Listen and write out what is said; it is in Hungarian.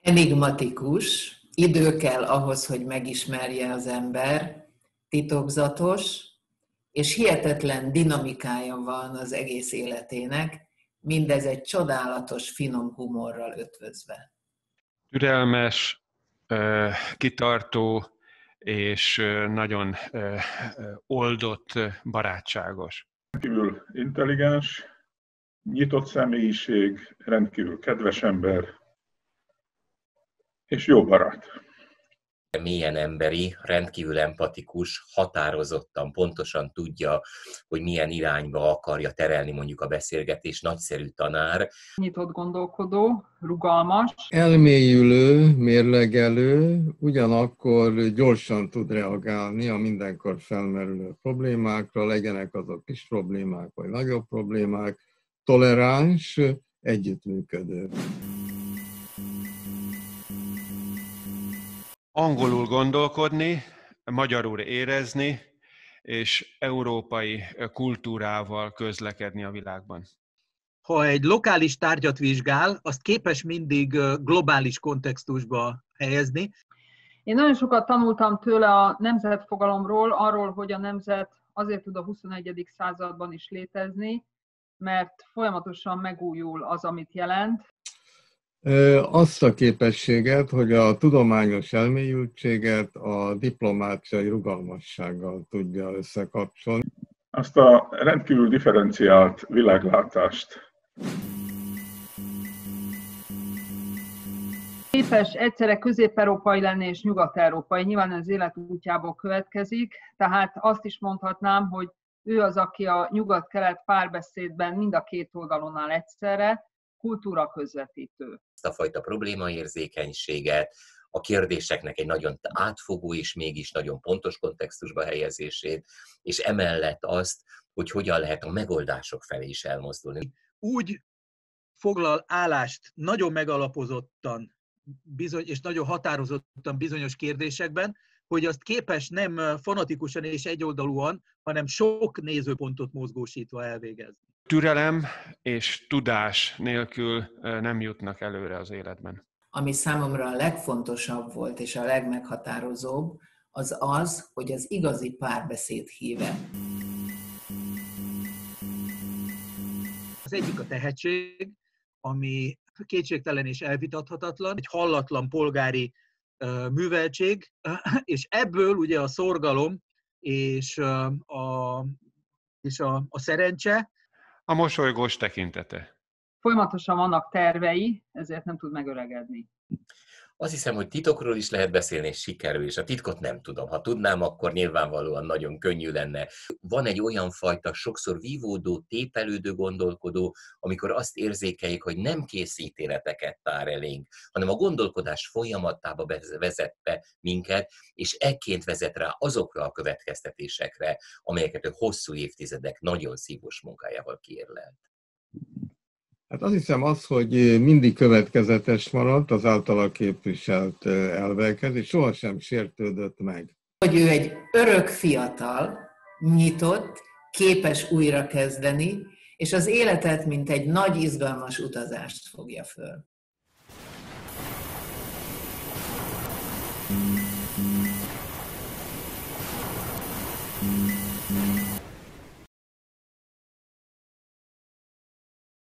Enigmatikus, idő kell ahhoz, hogy megismerje az ember, titokzatos, és hihetetlen dinamikája van az egész életének, mindez egy csodálatos, finom humorral ötvözve. Türelmes, kitartó és nagyon oldott, barátságos. Rendkívül intelligens, nyitott személyiség, rendkívül kedves ember, és jó barát milyen emberi, rendkívül empatikus, határozottan, pontosan tudja, hogy milyen irányba akarja terelni mondjuk a beszélgetés, nagyszerű tanár. Nyitott gondolkodó, rugalmas. Elmélyülő, mérlegelő, ugyanakkor gyorsan tud reagálni a mindenkor felmerülő problémákra, legyenek azok kis problémák vagy nagyobb problémák, toleráns, együttműködő. Angolul gondolkodni, magyarul érezni, és európai kultúrával közlekedni a világban. Ha egy lokális tárgyat vizsgál, azt képes mindig globális kontextusba helyezni. Én nagyon sokat tanultam tőle a nemzetfogalomról, arról, hogy a nemzet azért tud a 21. században is létezni, mert folyamatosan megújul az, amit jelent, azt a képességet, hogy a tudományos elmélyültséget a diplomáciai rugalmassággal tudja összekapcsolni. Azt a rendkívül differenciált világlátást. Képes egyszerre közép-európai lenni és nyugat-európai, nyilván az élet útjából következik, tehát azt is mondhatnám, hogy ő az, aki a nyugat-kelet párbeszédben mind a két oldalon áll egyszerre, kultúra közvetítő. Ezt a fajta problémaérzékenységet, a kérdéseknek egy nagyon átfogó és mégis nagyon pontos kontextusba helyezését, és emellett azt, hogy hogyan lehet a megoldások felé is elmozdulni. Úgy foglal állást nagyon megalapozottan bizony, és nagyon határozottan bizonyos kérdésekben, hogy azt képes nem fanatikusan és egyoldalúan, hanem sok nézőpontot mozgósítva elvégezni. Türelem és tudás nélkül nem jutnak előre az életben. Ami számomra a legfontosabb volt és a legmeghatározóbb, az az, hogy az igazi párbeszéd híve. Az egyik a tehetség, ami kétségtelen és elvitathatatlan, egy hallatlan polgári műveltség, és ebből ugye a szorgalom és a, és a, a szerencse, a mosolygós tekintete. Folyamatosan vannak tervei, ezért nem tud megöregedni. Azt hiszem, hogy titokról is lehet beszélni, és sikerül, és a titkot nem tudom. Ha tudnám, akkor nyilvánvalóan nagyon könnyű lenne. Van egy olyan fajta, sokszor vívódó, tépelődő gondolkodó, amikor azt érzékeljük, hogy nem készítéleteket tár elénk, hanem a gondolkodás folyamatába vezet be minket, és ekként vezet rá azokra a következtetésekre, amelyeket ő hosszú évtizedek nagyon szívos munkájával kiérlelt. Hát azt hiszem az, hogy mindig következetes maradt az általa képviselt elvekhez, és sohasem sértődött meg. Hogy ő egy örök fiatal, nyitott, képes újra kezdeni, és az életet, mint egy nagy, izgalmas utazást fogja föl. Mm-hmm.